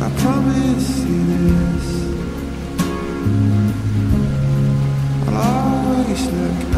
I promise you this. I'll always look